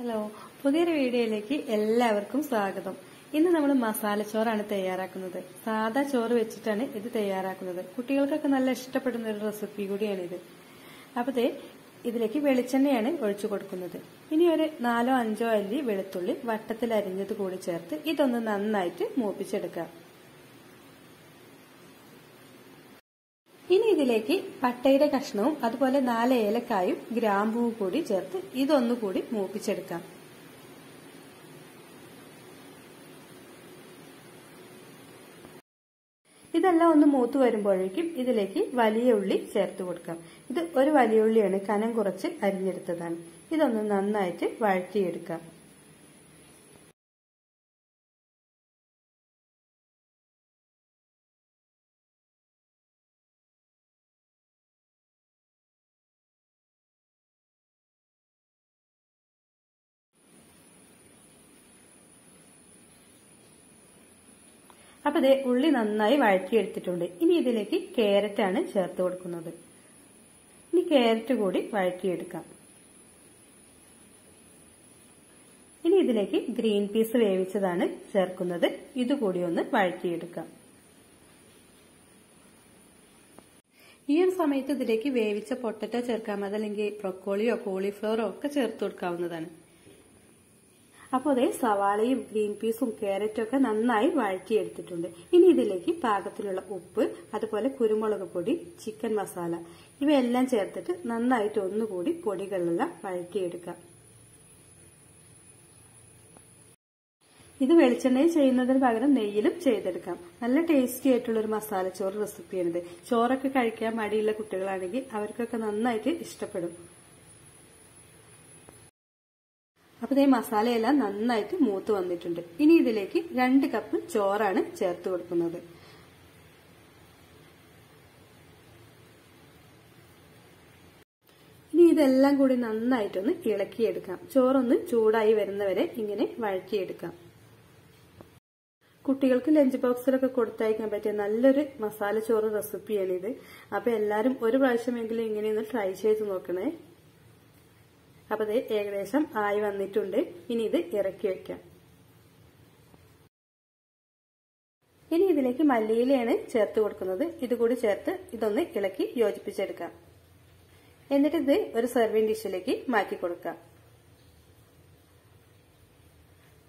Hello പുതിയൊരു വീഡിയോയിലേക്ക് എല്ലാവർക്കും സ്വാഗതം. ഇന്ന് നമ്മൾ മസാല ചോറാണ് തയ്യാറാക്കുന്നത്. സാദാ ചോറ് വെച്ചിട്ടാണ് ഇത് തയ്യാറാക്കുന്നത്. കുട്ടികൾക്കൊക്കെ നല്ല ഇഷ്ടപ്പെടുന്ന ഒരു റെസിപ്പി കൂടിയാണിത് അപ്പത് ഇതിലേക്ക് വെളിച്ചെണ്ണയാണ് ഒഴിച്ചു കൊടുക്കുന്നത്. ഇനി ഒരു നാലോ അഞ്ചോ അല്ലി വെളുത്തുള്ളി വട്ടത്തിൽ അരിഞ്ഞത് കൂടി ചേർത്ത് ഇതൊന്ന് നന്നായിട്ട് മൂപ്പിച്ചെടുക്കാം ഇനി ഇതിലേക്ക് പട്ടയുടെ കഷ്ണവും അതുപോലെ നാല് ഏലക്കായും ഗ്രാമ്പൂവും കൂടി ചേർത്ത് ഇതൊന്നുകൂടി മൂപ്പിച്ചെടുക്കാം. ഇതെല്ലാം ഒന്ന് മൂത്ത് വരുമ്പോഴേക്കും ഇതിലേക്ക് വലിയ ഉള്ളി ചേർത്ത് കൊടുക്കാം. ഇത് ഒരു വലിയ ഉള്ളിയാണ് കനം കുറച്ച് അരിഞ്ഞെടുത്തതാണ്. ഇതൊന്ന് നന്നായിട്ട് വഴറ്റിയെടുക്കാം. അപ്പൊ ഇതേ ഉള്ളി നന്നായി വഴറ്റിയെടുത്തിട്ടുണ്ട്. ഇനി ഇതിലേക്ക് ക്യാരറ്റ് ആണ് ചേർത്ത് കൊടുക്കുന്നത്. ഇനി ക്യാരറ്റ് കൂടി വഴറ്റിയെടുക്കാം. ഇനി ഇതിലേക്ക് ഗ്രീൻ പീസ് വേവിച്ചതാണ് ചേർക്കുന്നത്. ഇതുകൂടി ഒന്ന് വഴറ്റിയെടുക്കാം. ഈ ഒരു സമയത്ത് ഇതിലേക്ക് വേവിച്ച പൊട്ടറ്റോ ചേർക്കാം. അതല്ലെങ്കിൽ ബ്രൊക്കോളിയോ കോളിഫ്ലവറോ ഒക്കെ ചേർത്ത് കൊടുക്കാവുന്നതാണ്. അപ്പോൾ അതേ സവാളയും ഗ്രീൻ പീസും ക്യാരറ്റും ഒക്കെ നന്നായി വഴറ്റിയെടുത്തിട്ടുണ്ട്. ഇനി ഇതിലേക്ക് പാകത്തിലുള്ള ഉപ്പ് അതുപോലെ കുരുമുളക് പൊടി ചിക്കൻ മസാല ഇവയെല്ലാം ചേർത്തിട്ട് നന്നായിട്ട് ഒന്നുകൂടി പൊടികളെല്ലാം വഴറ്റിയെടുക്കാം. ഇത് വെളിച്ചെണ്ണയിൽ ചെയ്യുന്നതിന് പകരം നെയ്യിലും ചെയ്തെടുക്കാം. നല്ല ടേസ്റ്റി ആയിട്ടുള്ള ഒരു മസാല ചോറ് റെസിപ്പിയാണിത് ചോറൊക്കെ കഴിക്കാൻ മടിയുള്ള കുട്ടികളാണെങ്കിൽ അവർക്കൊക്കെ നന്നായിട്ട് ഇഷ്ടപ്പെടും. അപ്പൊ ഇതേ മസാലയെല്ലാം നന്നായിട്ട് മൂത്ത് വന്നിട്ടുണ്ട്. ഇനി ഇതിലേക്ക് രണ്ട് കപ്പ് ചോറാണ് ചേർത്ത് കൊടുക്കുന്നത്. ഇനി ഇതെല്ലാം കൂടി നന്നായിട്ടൊന്ന് ഇളക്കിയെടുക്കാം. ചോറൊന്ന് ചൂടായി വരുന്നവരെ ഇങ്ങനെ വഴറ്റിയെടുക്കാം. കുട്ടികൾക്ക് ലഞ്ച് ബോക്സിലൊക്കെ കൊടുത്തയക്കാൻ പറ്റിയ നല്ലൊരു മസാല ചോറ് റെസിപ്പിയാണ് ഇത് അപ്പൊ എല്ലാരും ഒരു പ്രാവശ്യമെങ്കിലും ഇങ്ങനെയൊന്ന് ട്രൈ ചെയ്ത് നോക്കണേ. അപ്പൊ ഇത് ഏകദേശം ആയി വന്നിട്ടുണ്ട്. ഇനി ഇത് ഇറക്കി വെക്കാം. ഇനി ഇതിലേക്ക് മല്ലിയിലയാണ് ചേർത്ത് കൊടുക്കുന്നത്. ഇതുകൂടി ചേർത്ത് ഇതൊന്ന് ഇളക്കി യോജിപ്പിച്ചെടുക്കാം. എന്നിട്ട് ഇത് ഒരു സെർവിങ് ഡിഷിലേക്ക് മാറ്റി കൊടുക്കാം.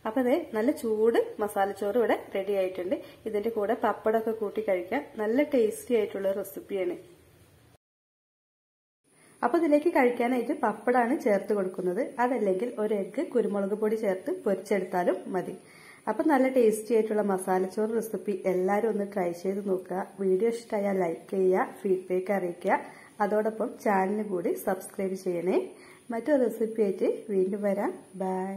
അപ്പൊ അത് നല്ല ചൂട് മസാല ചോറ് ഇവിടെ റെഡി ആയിട്ടുണ്ട്. ഇതിന്റെ കൂടെ പപ്പടമൊക്കെ കൂട്ടി കഴിക്കാം. നല്ല ടേസ്റ്റി ആയിട്ടുള്ള റെസിപ്പിയാണ് അപ്പൊ ഇതിലേക്ക് കഴിക്കാനായിട്ട് പപ്പടാണ് ചേർത്ത് കൊടുക്കുന്നത്. അതല്ലെങ്കിൽ ഒരു എഗ്ഗ് കുരുമുളക് പൊടി ചേർത്ത് പൊരിച്ചെടുത്താലും മതി. അപ്പൊ നല്ല ടേസ്റ്റി ആയിട്ടുള്ള മസാലച്ചോറ് റെസിപ്പി എല്ലാവരും ഒന്ന് ട്രൈ ചെയ്ത് നോക്കുക. വീഡിയോ ഇഷ്ടമായാൽ ലൈക്ക് ചെയ്യുക ഫീഡ്ബാക്ക് അറിയിക്കുക. അതോടൊപ്പം ചാനലിന് കൂടി സബ്സ്ക്രൈബ് ചെയ്യണേ. മറ്റൊരു റെസിപ്പി ആയിട്ട് വീണ്ടും വരാം. ബൈ